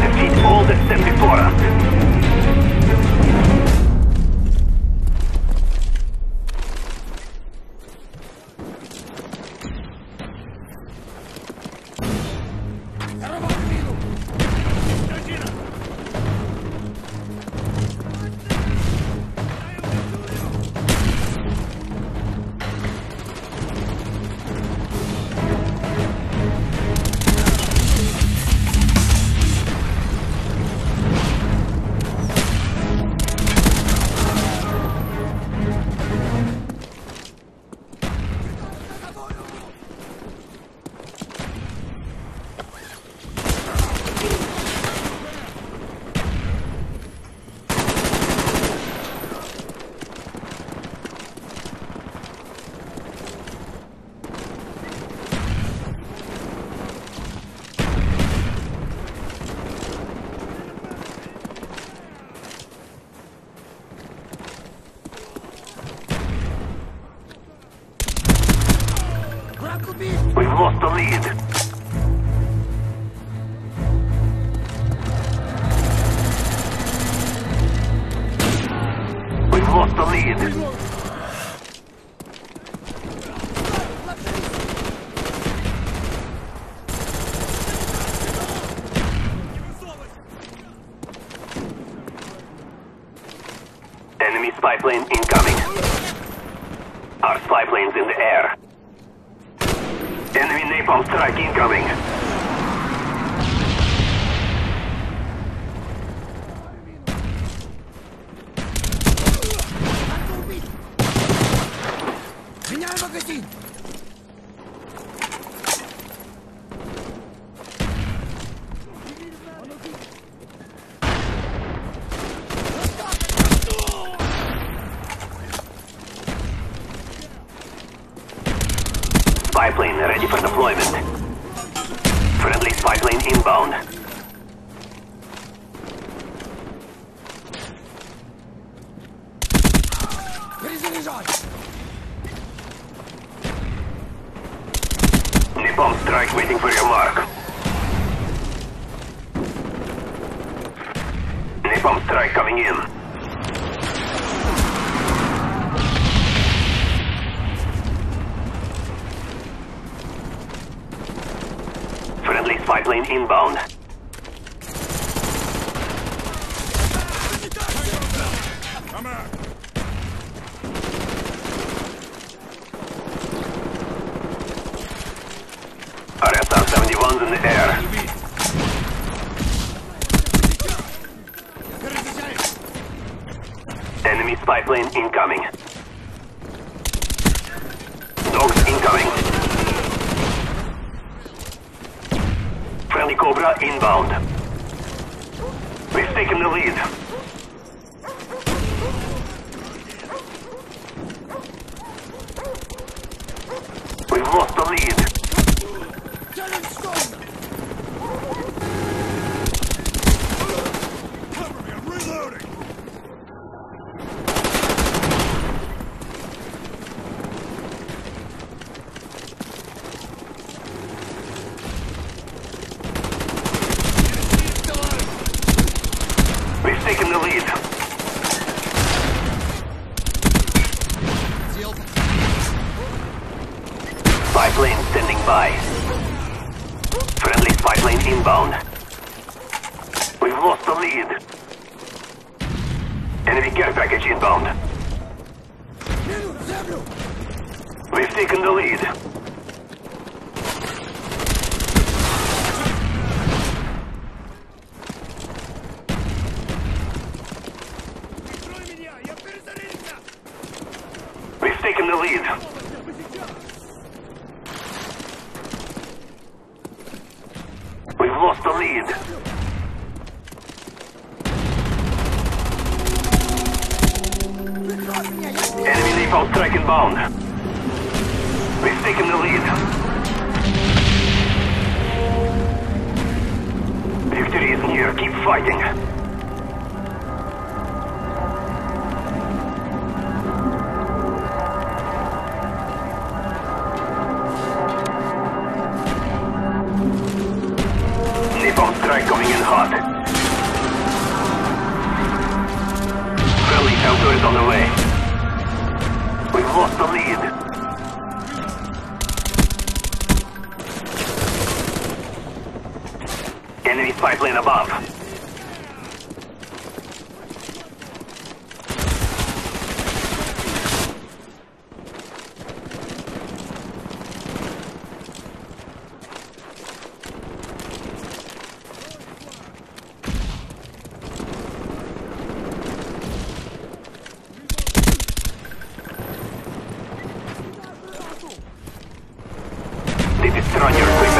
Defeat all that stand before us. We've lost the lead. We've lost the lead. Enemy spy plane incoming. Our spy plane's in the air. Enemy napalm strike incoming. Spy plane ready for deployment. Friendly spy plane inbound. Napalm strike waiting for your mark. Napalm strike coming in. Spy plane inbound. RSR 71's in the air. Enemy spy plane incoming. Dogs incoming. Friendly inbound. We've taken the lead. We've lost the lead. taking the lead. Spy plane standing by. Friendly spy plane inbound. We've lost the lead. Enemy care package inbound. We've taken the lead. leave. We've lost the lead. Enemy default track inbound. We've taken the lead. Victory is near. Keep fighting. Napalm strike coming in hot. Friendly counter is on the way. We've lost the lead. Enemy spy plane above. on your equipment.